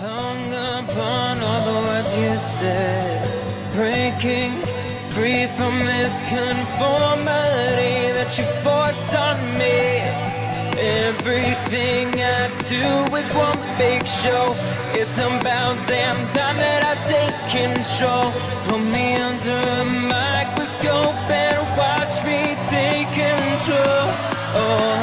Hung upon all the words you said. Breaking free from this conformity That you force on me. Everything I do is one big show. It's about damn time that I take control. Put me under a microscope And watch me take control. Oh.